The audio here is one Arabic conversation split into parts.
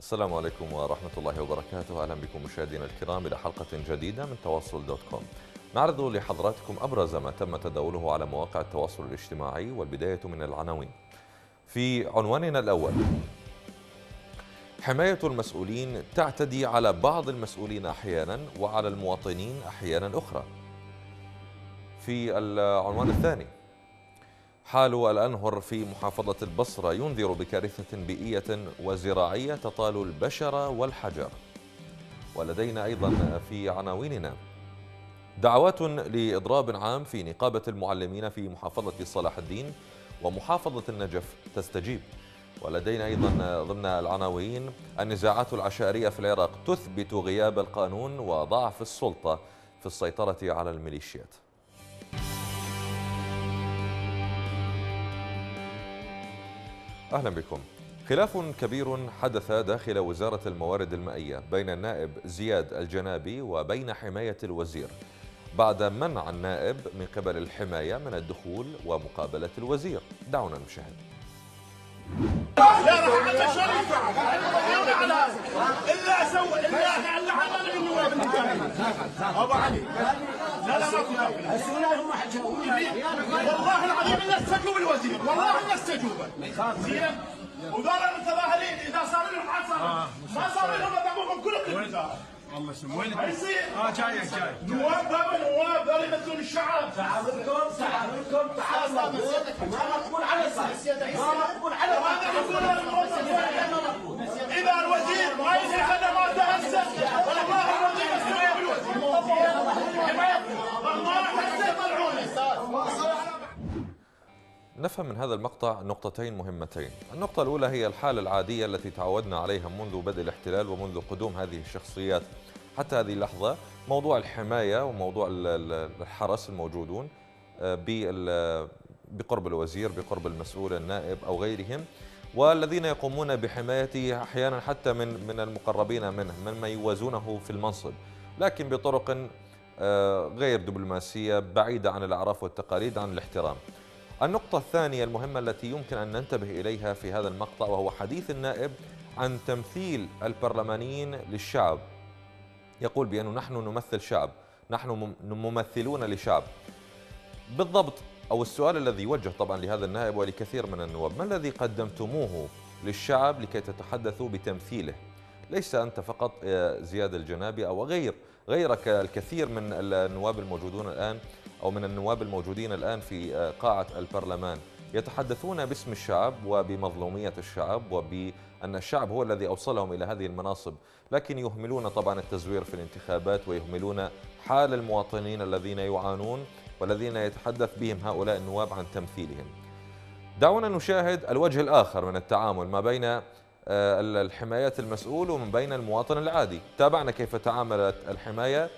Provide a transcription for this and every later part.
السلام عليكم ورحمة الله وبركاته. أهلا بكم مشاهدينا الكرام إلى حلقة جديدة من تواصل دوت كوم. نعرض لحضراتكم أبرز ما تم تداوله على مواقع التواصل الاجتماعي والبداية من العناوين. في عنواننا الأول حماية المسؤولين تعتدي على بعض المسؤولين أحيانا وعلى المواطنين أحيانا أخرى. في العنوان الثاني حال الأنهر في محافظة البصرة ينذر بكارثة بيئية وزراعية تطال البشر والحجر. ولدينا أيضا في عناويننا. دعوات لإضراب عام في نقابة المعلمين في محافظة صلاح الدين ومحافظة النجف تستجيب. ولدينا أيضا ضمن العناوين النزاعات العشائرية في العراق تثبت غياب القانون وضعف السلطة في السيطرة على الميليشيات. أهلا بكم خلاف كبير حدث داخل وزارة الموارد المائية بين النائب زياد الجنابي وبين حماية الوزير بعد منع النائب من قبل الحماية من الدخول ومقابلة الوزير دعونا نشاهد الا أسوي الا النواب ابو علي لا لا والله العظيم الا استجوب الوزير والله الا استجوب زين. وقال المتظاهرين إذا صار لهم حصر ما صار لهم ضربوهم كلهم بالوزاره والله شو وين؟ يصير آه جايك جاي. نواب نواب ذول يمثلون الشعب. تعالوا تعالوا تعالوا ما مقبول على ما مقبول على هذا يقول الموظف اذا الوزير ما يجي خدماته هسه والله الوزير يستوي بالوزير والله هسه يطلعونه نفهم من هذا المقطع نقطتين مهمتين. النقطة الأولى هي الحالة العادية التي تعودنا عليها منذ بدء الاحتلال ومنذ قدوم هذه الشخصيات. حتى هذه اللحظة موضوع الحماية وموضوع ال- ال- الحرس الموجودون آه، بقرب الوزير بقرب المسؤول النائب أو غيرهم والذين يقومون بحمايته أحيانا حتى من من المقربين منه مما يوازونه في المنصب. لكن بطرق آه، غير دبلوماسية بعيدة عن الأعراف والتقاليد عن الاحترام. النقطة الثانية المهمة التي يمكن أن ننتبه إليها في هذا المقطع وهو حديث النائب عن تمثيل البرلمانيين للشعب. يقول بأنه نحن نمثل شعب نحن مم- ممثلون لشعب. بالضبط أو السؤال الذي يوجه طبعا لهذا النائب ولكثير من النواب ما الذي قدمتموه للشعب لكي تتحدثوا بتمثيله؟ ليس أنت فقط آه، زياد الجنابي أو غير. غيرك الكثير من النواب الموجودون الآن أو من النواب الموجودين الآن في آه، قاعة البرلمان. يتحدثون باسم الشعب وبمظلومية الشعب وبأن الشعب هو الذي أوصلهم إلى هذه المناصب لكن يهملون طبعا التزوير في الانتخابات ويهملون حال المواطنين الذين يعانون والذين يتحدث بهم هؤلاء النواب عن تمثيلهم. دعونا نشاهد الوجه الآخر من التعامل ما بين آه، الحمايات المسؤول ومن بين المواطن العادي. تابعنا كيف تعاملت الحماية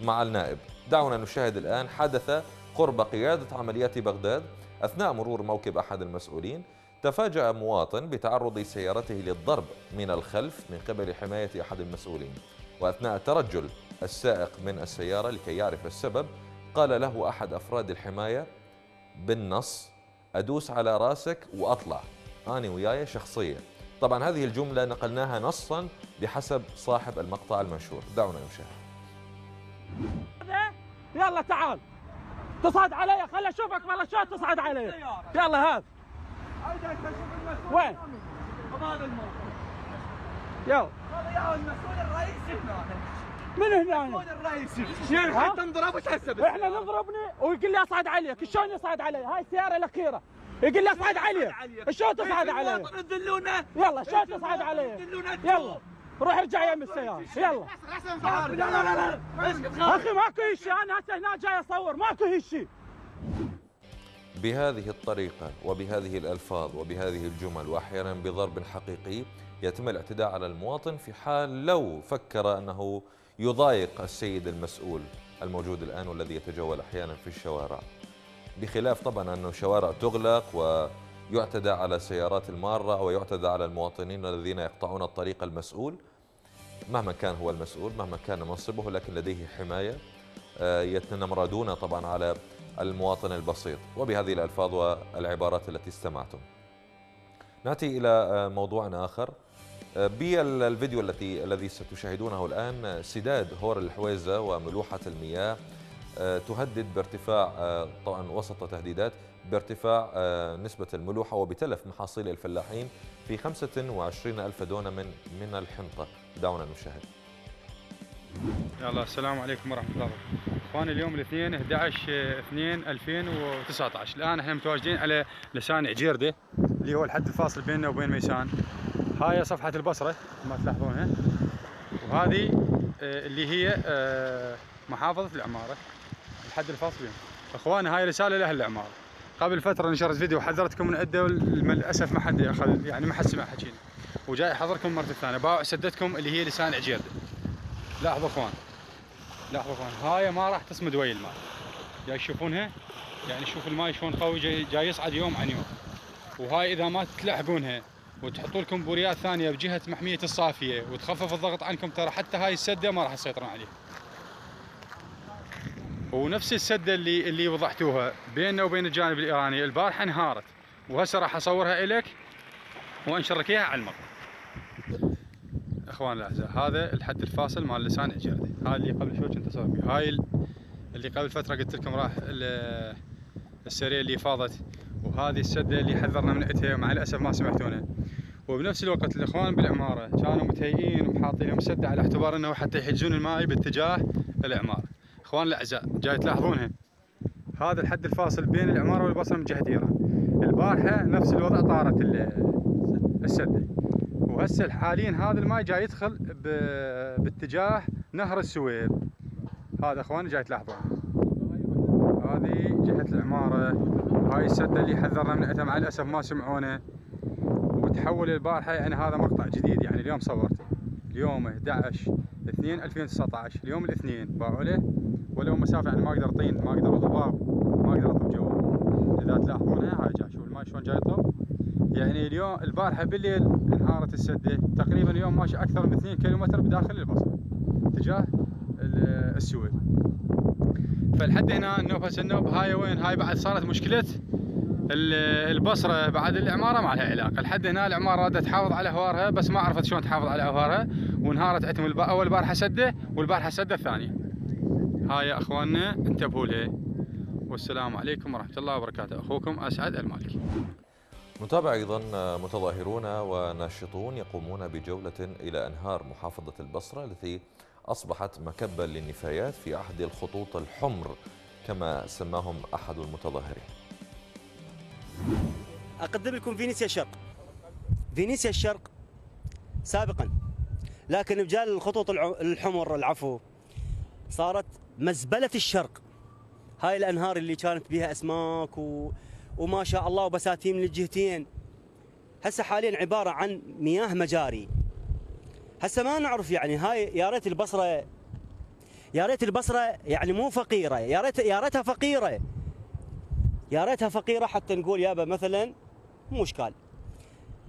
مع النائب. دعونا نشاهد الآن حدث قرب قيادة عمليات بغداد أثناء مرور موكب أحد المسؤولين. تفاجأ مواطن بتعرض سيارته للضرب من الخلف من قبل حماية أحد المسؤولين. وأثناء ترجل السائق من السيارة لكي يعرف السبب قال له أحد أفراد الحماية بالنص أدوس على راسك وأطلع. أنا وياي شخصية. طبعا هذه الجملة نقلناها نصا بحسب صاحب المقطع المنشور. دعونا نشاهد يلا تعال. تصعد علي. خلي أشوفك والله شو تصعد علي. يلا هذا. وين؟ هذا الموقف يلا. هذا يا المسؤول الرئيسي هنا من المسؤول هنا الرئيسي ها؟ حتى انضرب وتحسب. إحنا نضربني ويقول لي أصعد عليك. شلون يصعد علي؟ هاي السيارة الأخيرة. يقول لي اصعد عليك شلون تصعد علي يلا شلون تصعد علي يلا روح ارجع يم السيارة. يلا. لا لا لا لا. أخي ماكو هالشيء أنا هسه هنا جاي أصور. ماكو هالشيء بهذه الطريقة وبهذه الألفاظ وبهذه الجمل وأحيانا بضرب حقيقي يتم الاعتداء على المواطن في حال لو فكر أنه يضايق السيد المسؤول الموجود الآن والذي يتجول أحيانا في الشوارع. بخلاف طبعا أن الشوارع تغلق ويعتدى على سيارات المارة أو يعتدى على المواطنين الذين يقطعون الطريق المسؤول. مهما كان هو المسؤول مهما كان منصبه لكن لديه حماية آه، يتنمردون طبعا على المواطن البسيط. وبهذه الألفاظ والعبارات التي استمعتم. نأتي إلى آه، موضوع آخر. آه، بالفيديو التي الذي ستشاهدونه الآن سداد هور الحويزة وملوحة المياه. تهدد بارتفاع آه، طبعا وسط تهديدات بارتفاع آه، نسبة الملوحة وبتلف محاصيل الفلاحين في 25 ألف دونم من من الحنطة. دعونا نشاهد يلا السلام عليكم ورحمة الله. اخواني اليوم الاثنين 11 2 2019 الآن إحنا متواجدين على لسان عجيرده اللي هو الحد الفاصل بيننا وبين ميسان. هاي صفحة البصرة ما تلاحظونها. وهذه آه، اللي هي آه، محافظة العمارة. الحد الفاصل بينهم اخواني هاي رسالة لأهل العماره قبل فترة نشرت فيديو وحذرتكم من عدة وللأسف ما حد اخذ يعني ما حد سمع حكينا. وجاي أحضركم مرة ثانية. باوع سدتكم اللي هي لسان عجيرده لاحظوا أخوان. لاحظوا أخوان. هاي ما راح تصمد ويا الماء. جاي تشوفونها يعني شوف الماء شلون قوي جاي, جاي يصعد يوم عن يوم. وهاي إذا ما تلحقونها وتحطوا لكم بوريات ثانية بجهة محمية الصافية وتخفف الضغط عنكم ترى حتى هاي السدة ما راح تسيطرون عليها. ونفس السده اللي اللي وضحتوها بيننا وبين الجانب الإيراني. البارحة انهارت وهسه راح أصورها الك وانشرك اياها على المقطع إخوان الأعزاء هذا الحد الفاصل مال لسان عجيرده هاي اللي قبل شوي كنت اصور فيه هاي ال- اللي قبل فترة قلت لكم راح ال- السريه اللي فاضت. وهذه السده اللي حذرنا من عتها مع الأسف ما سمعتونا وبنفس الوقت الإخوان بالعماره كانوا متهيئين ومحاطين لهم سده على اعتبار إنه حتى يحجزون الماء باتجاه العماره إخوان الاعزاء جاي تلاحظونها هذا الحد الفاصل بين العمارة والبصرة من جهة إيران. البارحة نفس الوضع طارت ال- السده وهسه حاليا هذا الماء جاي يدخل باتجاه نهر السويد. هذا اخواني جاي تلاحظون. هذه جهة العمارة. هاي السدة اللي حذرنا من عندها مع الأسف ما سمعونا وتحول البارحة يعني هذا مقطع جديد يعني اليوم صورته. اليوم 11 2 2019 اليوم الاثنين باعوا له. ولو مسافة يعني ما أقدر طين ما أقدر ضباب ما أقدر اطب جوا. إذا تلاحظونها هاي جاي شوف الماء شلون جاي يطب يعني اليوم البارحة بالليل انهارت السدة تقريبا اليوم ماشي أكثر من 2 كيلومتر بداخل البصرة اتجاه ال- السويد. فالحد هنا النوب هسه النوب هاي وين؟ هاي بعد صارت مشكلة ال- البصرة بعد العمارة ما لها علاقة. الحد هنا العمارة رادة تحافظ على هوارها بس ما عرفت شلون تحافظ على هوارها وانهارت عندهم أول بارحة سدة والبارحة سدة الثانية. هاي يا أخواننا انتبهوا لها والسلام عليكم ورحمة الله وبركاته. أخوكم أسعد المالكي. نتابع أيضا متظاهرون وناشطون يقومون بجولة إلى أنهار محافظة البصرة التي أصبحت مكبا للنفايات في أحد الخطوط الحمر كما سماهم أحد المتظاهرين. أقدم لكم فينيسيا الشرق. فينيسيا الشرق سابقا لكن بجال الخطوط الحمر العفو صارت مزبلة الشرق. هاي الأنهار اللي كانت بها أسماك و... وما شاء الله وبساتين من الجهتين هسه حاليا عبارة عن مياه مجاري. هسه ما نعرف يعني هاي يا ريت البصره يا ريت البصرة يعني مو فقيرة يا ريت يا ريتها فقيرة. يا ريتها فقيرة حتى نقول يابا مثلا مو إشكال.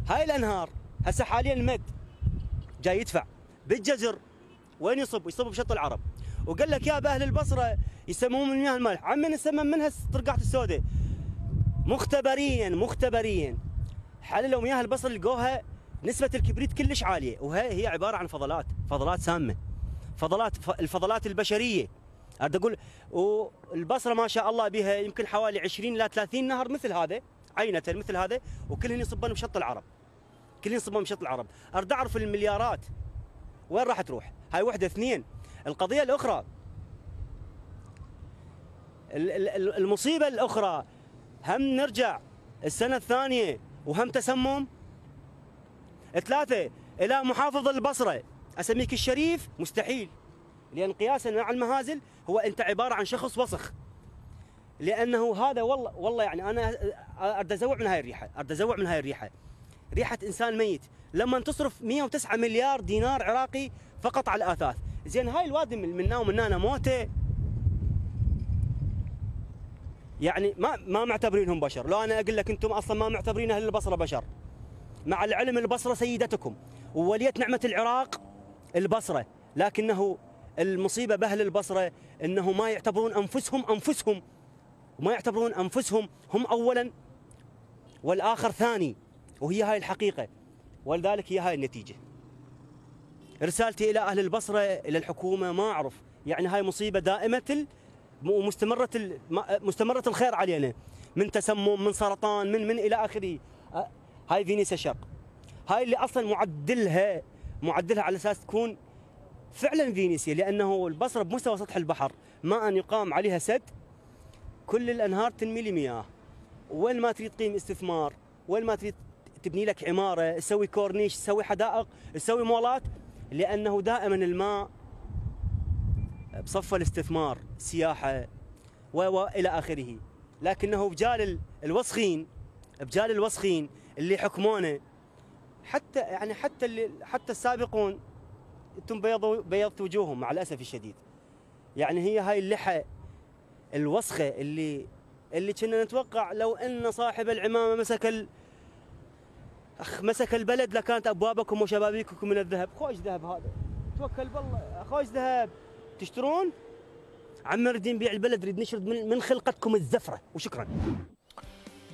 هاي الأنهار هسه حاليا المد جاي يدفع. بالجزر وين يصب؟ يصب بشط العرب. وقال لك يا أهل البصرة يسمون من مياه الملح. عم نسمى منها الطرقات السوداء. مختبريا مختبريا حللوا مياه البصرة لقوها نسبة الكبريت كلش عالية. وهي هي عبارة عن فضلات فضلات سامة. فضلات الفضلات البشرية. أريد أقول والبصرة ما شاء الله بها يمكن حوالي 20 إلى 30 نهر مثل هذا عينة مثل هذا وكلهن يصبن بشط العرب. كلهن يصبن بشط العرب. أريد أعرف المليارات. وين راح تروح؟ هاي وحدة اثنين. القضية الأخرى. ال- ال- ال- المصيبة الأخرى. هم نرجع السنة الثانية وهم تسمم. ثلاثة إلى محافظ البصرة. أسميك الشريف؟ مستحيل. لأن قياسا مع المهازل هو أنت عبارة عن شخص وسخ لأنه هذا والله والله يعني أنا أريد ازوع من هاي الريحة أريد ازوع من هاي الريحة. ريحة إنسان ميت. لما تصرف 109 مليار دينار عراقي فقط على الآثاث. زين هاي الوادي من منا ومن هنا موتة. يعني ما ما معتبرينهم بشر. لو أنا أقول لك أنتم أصلا ما معتبرين أهل البصرة بشر. مع العلم البصرة سيدتكم. ووليت نعمة العراق البصرة. لكنه المصيبة بأهل البصرة إنه ما يعتبرون أنفسهم أنفسهم. وما يعتبرون أنفسهم هم اولا والآخر ثاني. وهي هاي الحقيقة. ولذلك هي هاي النتيجة. رسالتي إلى أهل البصرة إلى الحكومة ما أعرف. يعني هاي مصيبة دائمة ال... ومستمره ال... ما- مستمرة الخير علينا. من تسمم من سرطان من من إلى آخره. أ- هاي فينيسيا الشرق هاي اللي أصلا معدلها معدلها على أساس تكون فعلا فينيسيا لأنه البصرة بمستوى سطح البحر ما أن يقام عليها سد كل الأنهار تنمي لي مياه. وين ما تريد تقيم استثمار وين ما تريد تبني لك عمارة تسوي كورنيش تسوي حدائق تسوي مولات لأنه دائما الماء بصف الاستثمار سياحة و- والى آخره. لكنه بجال ال- الوسخين بجال الوسخين اللي حكمونا حتى يعني حتى اللي حتى السابقون أنتم بيضوا بيضت وجوههم مع الأسف الشديد. يعني هي هاي اللحى الوسخة اللي اللي كنا نتوقع لو إن صاحب العمامة مسك مسك البلد لكانت أبوابكم وشبابيككم من الذهب. خوش ذهب هذا. توكل بالله. خوش ذهب. تشترون؟ عم نريد نبيع البلد نريد نشرد من, من خلقتكم الزفرة. وشكرا.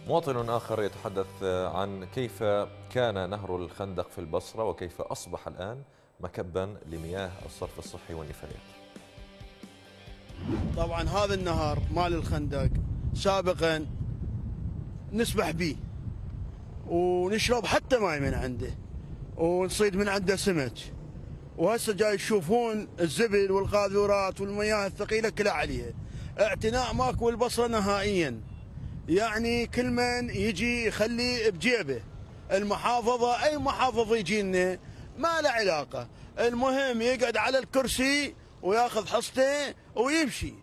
مواطن آخر يتحدث عن كيف كان نهر الخندق في البصرة وكيف أصبح الآن مكبا لمياه الصرف الصحي والنفايات طبعا هذا النهر مال الخندق سابقا نسبح به. ونشرب حتى ماي من عنده ونصيد من عنده سمك. وهسه جاي تشوفون الزبل والقاذورات والمياه الثقيلة كلها عليها. اعتناء ماكو البصرة نهائيا. يعني كل من يجي يخلي بجيبه. المحافظة أي محافظ يجي لنا ما له علاقة. المهم يقعد على الكرسي وياخذ حصته ويمشي.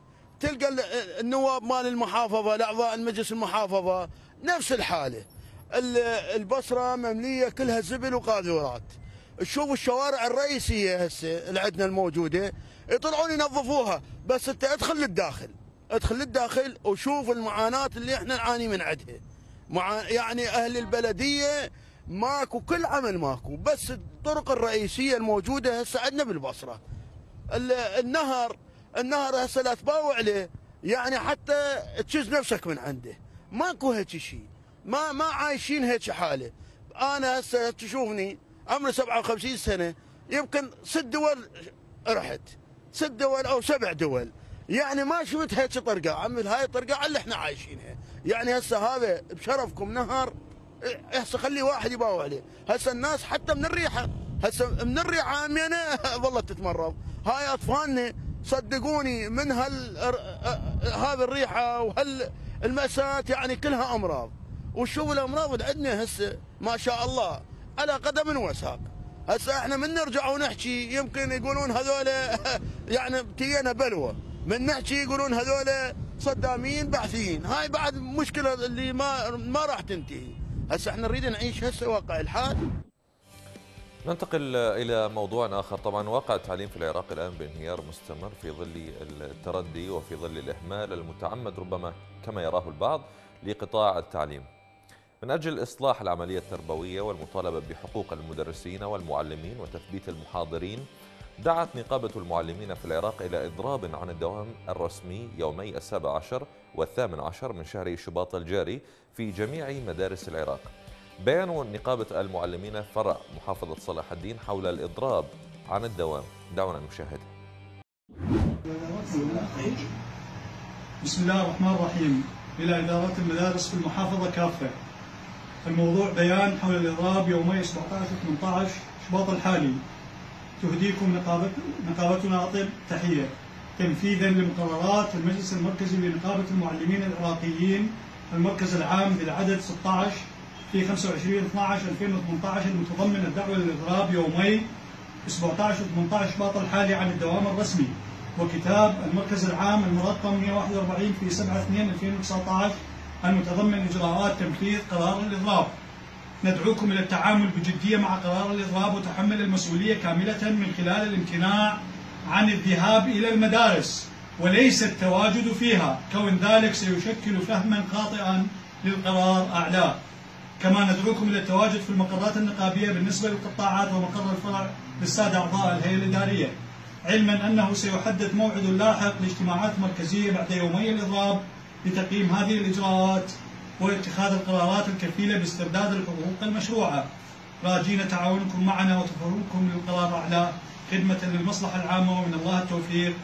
تلقى ال- النواب مال المحافظة الأعضاء المجلس المحافظة نفس الحالة. ال- البصرة مملية كلها زبل وقاذورات. تشوف الشوارع الرئيسية هسه اللي عندنا الموجودة يطلعون ينظفوها بس انت ادخل للداخل. ادخل للداخل وشوف المعاناة اللي إحنا نعاني من عندها. مع يعني أهل البلدية ماكو كل عمل ماكو بس الطرق الرئيسية الموجودة هسه عندنا بالبصرة. ال- النهر النهر هسه لا تباوع له يعني حتى تشز نفسك من عنده. ماكو هيك شيء ما ما عايشين هيك حالة. أنا هسه تشوفني عمري 57 سنة يمكن ست دول رحت ست دول أو سبع دول. يعني ما شفت هيك طرقة. عمي هاي الطرقة اللي إحنا عايشينها يعني هسه هذا بشرفكم نهر هسه خلي واحد يباوع عليه. هسه الناس حتى من الريحة هسه من الريحة عميانه ظلت تتمرض. هاي أطفالنا صدقوني من هال هذه الريحة وهال يعني كلها أمراض. وشوف الأمراض عندنا هسه؟ ما شاء الله. على قدم وساق. هسه إحنا من نرجع ونحكي يمكن يقولون هذول يعني بتينا بلوى. من نحكي يقولون هذول صدامين باحثين هاي بعد مشكلة اللي ما ما راح تنتهي. هسه إحنا نريد نعيش هسه واقع الحال. ننتقل إلى موضوع آخر. طبعا واقع التعليم في العراق الآن بانهيار مستمر في ظل التردي وفي ظل الإهمال المتعمد ربما كما يراه البعض لقطاع التعليم. من أجل إصلاح العملية التربوية والمطالبة بحقوق المدرسين والمعلمين وتثبيت المحاضرين دعت نقابة المعلمين في العراق إلى إضراب عن الدوام الرسمي يومي السابع عشر والثامن عشر من شهر شباط الجاري في جميع مدارس العراق. بيان نقابة المعلمين فرع محافظة صلاح الدين حول الإضراب عن الدوام. دعونا نشاهد بسم الله الرحمن الرحيم. إلى إدارات المدارس في المحافظة كافة. الموضوع بيان حول الإضراب يومي 17 و 18 شباط الحالي. تهديكم نقابتنا أطيب تحية. تنفيذا لمقررات المجلس المركزي لنقابة المعلمين العراقيين المركز العام بالعدد 16 في 25 12 2018 المتضمن الدعوة للإضراب يومي 17 و 18 شباط الحالي عن الدوام الرسمي. وكتاب المركز العام المرقم 141 في 7 2 2019 المتضمن اجراءات تنفيذ قرار الإضراب. ندعوكم إلى التعامل بجدية مع قرار الإضراب وتحمل المسؤولية كاملة من خلال الامتناع عن الذهاب إلى المدارس وليس التواجد فيها، كون ذلك سيشكل فهما خاطئا للقرار اعلاه. كما ندعوكم إلى التواجد في المقرات النقابية بالنسبة للقطاعات ومقر الفرع للسادة أعضاء الهيئة الإدارية. علما أنه سيحدد موعد لاحق لاجتماعات مركزية بعد يومي الإضراب لتقييم هذه الإجراءات واتخاذ القرارات الكفيلة باسترداد الحقوق المشروعة. راجين تعاونكم معنا وتفهمكم للقرار على خدمة للمصلحة العامة ومن الله التوفيق.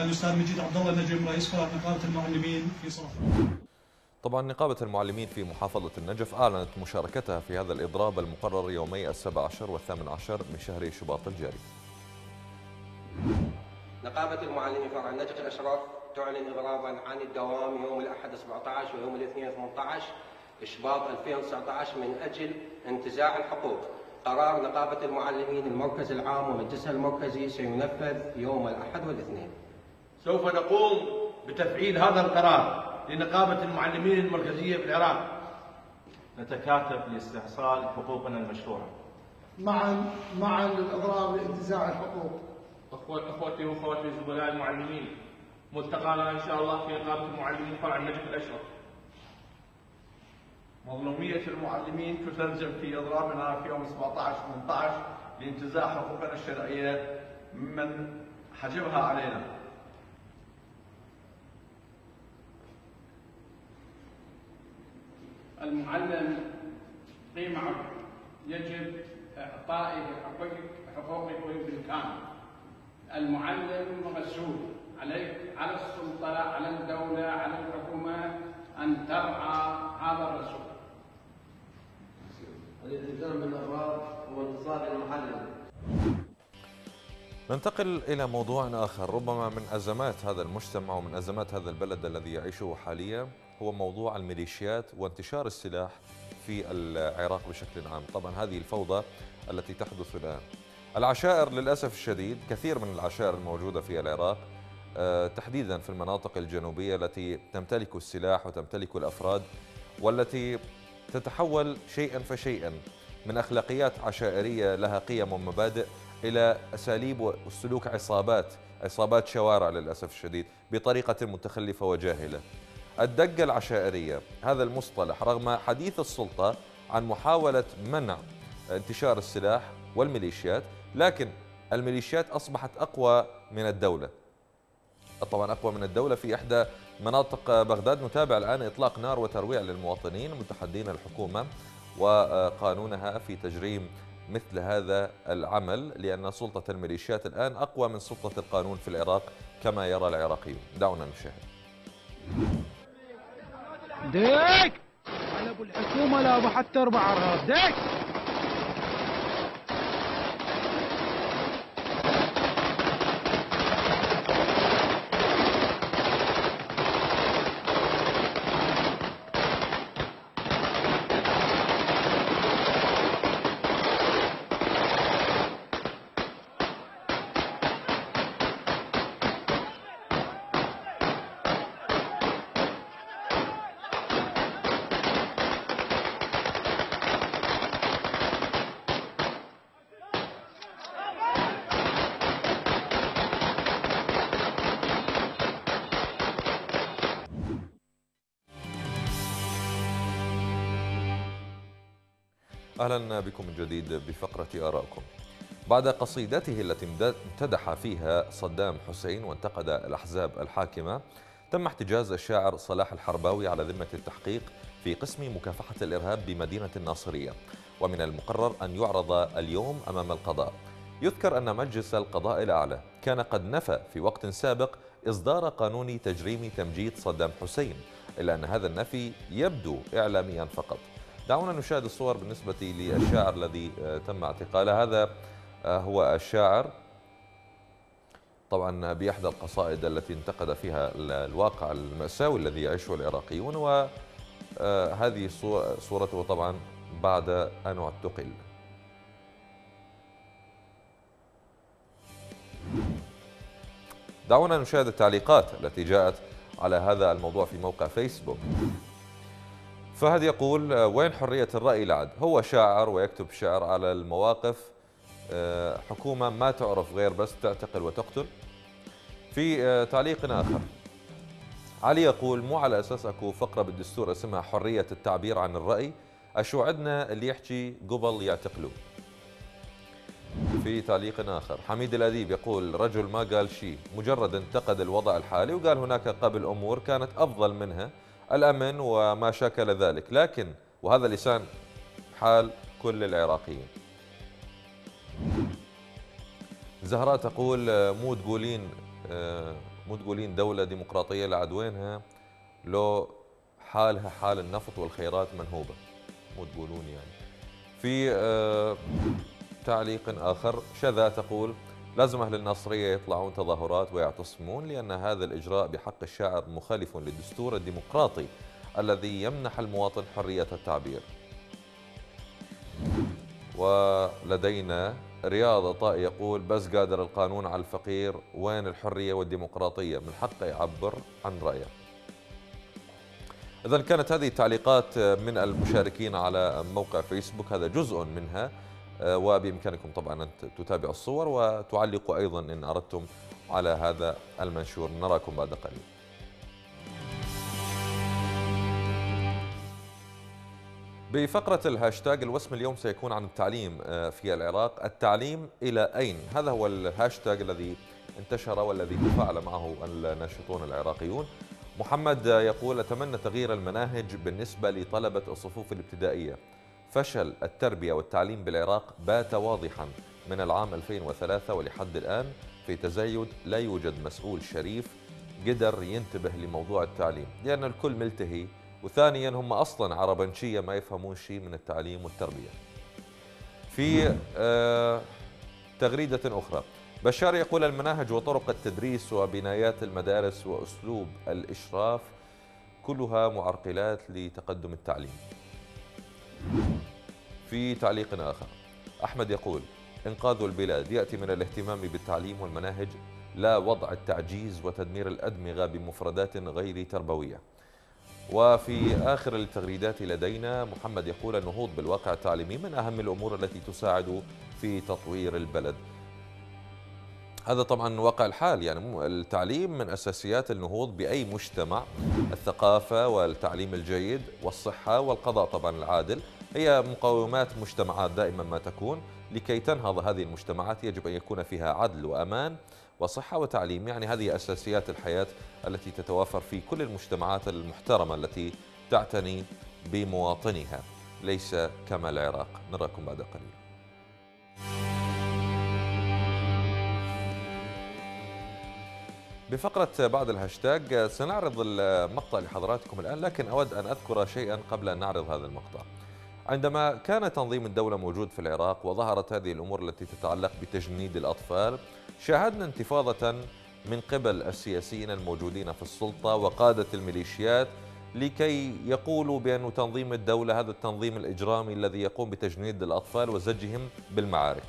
الأستاذ مجيد عبد الله النجم رئيس فرع نقابة المعلمين في صرف طبعا نقابة المعلمين في محافظة النجف أعلنت مشاركتها في هذا الإضراب المقرر يومي السابع عشر والثامن عشر من شهر شباط الجاري. نقابة المعلمين فرع النجف الأشراف تعلن إضرابا عن الدوام يوم الأحد 17 ويوم الاثنين 18 إشباط 2019 من أجل انتزاع الحقوق. قرار نقابة المعلمين المركز العام ومجلسها المركزي سينفذ يوم الأحد والاثنين. سوف نقوم بتفعيل هذا القرار لنقابة المعلمين المركزية في العراق. نتكاتف لاستحصال حقوقنا المشروعة. معا معا للاضرار لانتزاع الحقوق. أخوتي وأخواتي زملاء المعلمين ملتقانا إن شاء الله في نقابه المعلمين فرع النجف الأشرف. مظلومية المعلمين تترجم في إضرابنا في يوم 17 18 لانتزاع حقوقنا الشرعية ممن حجبها علينا. المعلم قيمة يجب إعطائه حقوقك حقوقك المعلم مسؤول عليك على السلطه على الدولة على الحكومة ان ترعى هذا الرسول الالتزام بالاغراض والانتصار للمعلم ننتقل إلى موضوع آخر. ربما من أزمات هذا المجتمع ومن أزمات هذا البلد الذي يعيشه حاليا هو موضوع الميليشيات وانتشار السلاح في العراق بشكل عام. طبعا هذه الفوضى التي تحدث الآن. العشائر للأسف الشديد كثير من العشائر الموجودة في العراق آه، تحديدا في المناطق الجنوبية التي تمتلك السلاح وتمتلك الأفراد والتي تتحول شيئا فشيئا من أخلاقيات عشائرية لها قيم ومبادئ إلى أساليب وسلوك عصابات عصابات شوارع للأسف الشديد بطريقة متخلفة وجاهلة. الدقة العشائرية هذا المصطلح رغم حديث السلطة عن محاولة منع انتشار السلاح والميليشيات لكن الميليشيات أصبحت أقوى من الدولة. طبعا أقوى من الدولة في إحدى مناطق بغداد. نتابع الآن إطلاق نار وترويع للمواطنين المتحدين الحكومة وقانونها في تجريم مثل هذا العمل لأن سلطة الميليشيات الآن أقوى من سلطة القانون في العراق كما يرى العراقيون. دعونا نشاهد. ديك! أنا ابو الحكومة لا أبو حتى أربع ارغاب ديك! أهلا بكم من جديد بفقرة آرائكم بعد قصيدته التي امتدح فيها صدام حسين وانتقد الأحزاب الحاكمة تم احتجاز الشاعر صلاح الحرباوي على ذمة التحقيق في قسم مكافحة الإرهاب بمدينة الناصرية. ومن المقرر أن يعرض اليوم أمام القضاء. يذكر أن مجلس القضاء الأعلى كان قد نفى في وقت سابق إصدار قانون تجريم تمجيد صدام حسين إلا أن هذا النفي يبدو إعلاميا فقط. دعونا نشاهد الصور بالنسبة للشاعر الذي آه، تم اعتقاله. هذا آه، هو الشاعر. طبعا بإحدى القصائد التي انتقد فيها الواقع المأساوي الذي يعيشه العراقيون وهذه آه، صورته طبعا بعد أن اعتقل. دعونا نشاهد التعليقات التي جاءت على هذا الموضوع في موقع فيسبوك. فهد يقول آه، وين حرية الرأي لعد هو شاعر ويكتب شعر على المواقف آه، حكومة ما تعرف غير بس تعتقل وتقتل. في آه، تعليق آخر. علي يقول مو على أساس أكو فقرة بالدستور اسمها حرية التعبير عن الرأي. أشو عندنا اللي يحكي قبل يعتقلوه في تعليق آخر. حميد الأديب يقول رجل ما قال شيء مجرد انتقد الوضع الحالي وقال هناك قبل أمور كانت أفضل منها. الأمن وما شاكل ذلك. لكن وهذا لسان حال كل العراقيين. زهراء تقول آه، مو تقولين آه، مو تقولين دولة ديمقراطية لعدوينها لو حالها حال النفط والخيرات منهوبة. مو تقولون يعني. في آه، تعليق آخر شذا تقول لازم أهل الناصرية يطلعون تظاهرات ويعتصمون لأن هذا الإجراء بحق الشاعر مخالف للدستور الديمقراطي الذي يمنح المواطن حرية التعبير. ولدينا رياض طائي يقول بس قادر القانون على الفقير وين الحرية والديمقراطية؟ من حقه يعبر عن رأيه. إذا كانت هذه التعليقات من المشاركين على موقع فيسبوك هذا جزء منها. وبإمكانكم طبعا أن تتابعوا الصور وتعلقوا أيضا إن أردتم على هذا المنشور. نراكم بعد قليل. بفقرة الهاشتاج الوسم اليوم سيكون عن التعليم آه، في العراق. التعليم إلى أين؟ هذا هو الهاشتاج الذي انتشر والذي تفاعل معه الناشطون العراقيون. محمد يقول أتمنى تغيير المناهج بالنسبة لطلبة الصفوف الابتدائية. فشل التربية والتعليم بالعراق بات واضحا من العام 2003 ولحد الآن في تزايد لا يوجد مسؤول شريف قدر ينتبه لموضوع التعليم لأن الكل ملتهي وثانيا هم أصلا عربنشية ما يفهمون شيء من التعليم والتربية. في آه تغريدة أخرى بشار يقول المناهج وطرق التدريس وبنايات المدارس وأسلوب الإشراف كلها معرقلات لتقدم التعليم. في تعليق آخر. أحمد يقول إنقاذ البلاد يأتي من الاهتمام بالتعليم والمناهج لا وضع التعجيز وتدمير الأدمغة بمفردات غير تربوية. وفي آخر التغريدات لدينا محمد يقول النهوض بالواقع التعليمي من أهم الأمور التي تساعد في تطوير البلد. هذا طبعا واقع الحال يعني التعليم من أساسيات النهوض بأي مجتمع الثقافة والتعليم الجيد والصحة والقضاء طبعا العادل. هي مقومات مجتمعات دائما ما تكون. لكي تنهض هذه المجتمعات يجب أن يكون فيها عدل وأمان وصحة وتعليم. يعني هذه أساسيات الحياة التي تتوافر في كل المجتمعات المحترمة التي تعتني بمواطنها ليس كما العراق. نراكم بعد قليل. بفقرة بعد الهاشتاج سنعرض المقطع لحضراتكم الآن لكن أود أن أذكر شيئا قبل أن نعرض هذا المقطع. عندما كان تنظيم الدولة موجود في العراق وظهرت هذه الأمور التي تتعلق بتجنيد الأطفال شاهدنا انتفاضة من قبل السياسيين الموجودين في السلطة وقادة الميليشيات لكي يقولوا بأن تنظيم الدولة هذا التنظيم الإجرامي الذي يقوم بتجنيد الأطفال وزجهم بالمعارك.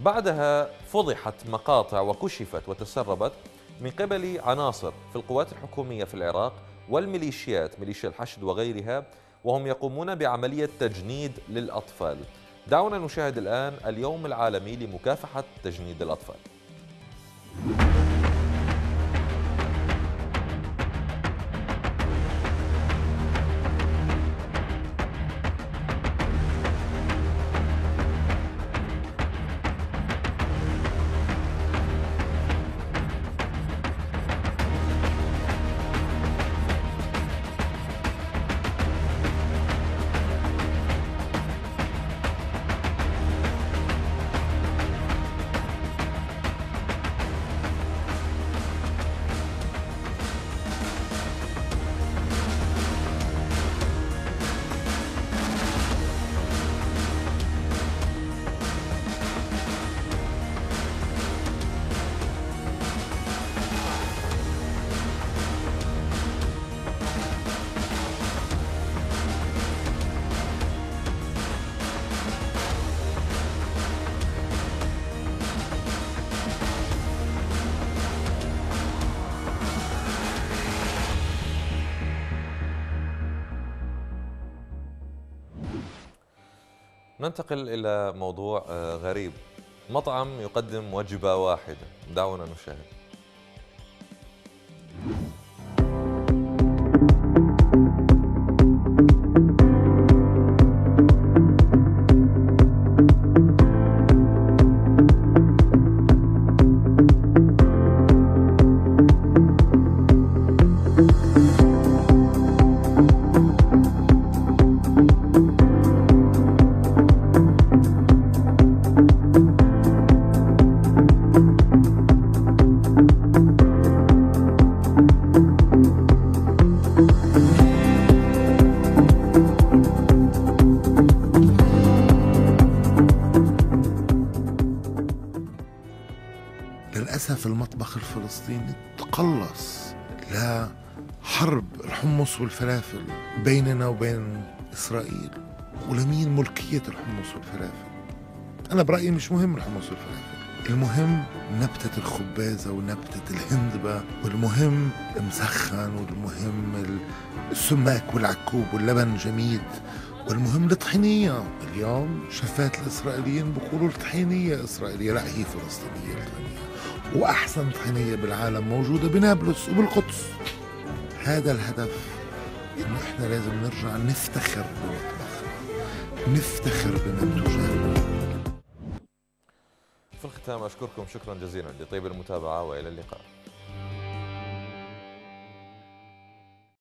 بعدها فضحت مقاطع وكشفت وتسربت من قبل عناصر في القوات الحكومية في العراق والميليشيات ميليشيا الحشد وغيرها وهم يقومون بعملية تجنيد للأطفال. دعونا نشاهد الآن اليوم العالمي لمكافحة تجنيد الأطفال. ننتقل إلى موضوع آه، غريب. مطعم يقدم وجبة واحدة. دعونا نشاهد. الفلسطيني تقلص لحرب الحمص والفلافل بيننا وبين إسرائيل ولمين ملكية الحمص والفلافل. أنا برأيي مش مهم الحمص والفلافل المهم نبتة الخبازة ونبتة الهندبة والمهم مسخن والمهم السماك والعكوب واللبن جميد والمهم الطحينية. اليوم شفات الإسرائيليين بيقولوا الطحينية إسرائيلية لا هي فلسطينية الطحينية. وأحسن طحينية بالعالم موجودة بنابلس وبالقدس. هذا الهدف إنه إحنا لازم نرجع نفتخر بمطبخنا نفتخر بمنتوجاتنا. في الختام أشكركم شكرا جزيلا لطيب المتابعة وإلى اللقاء.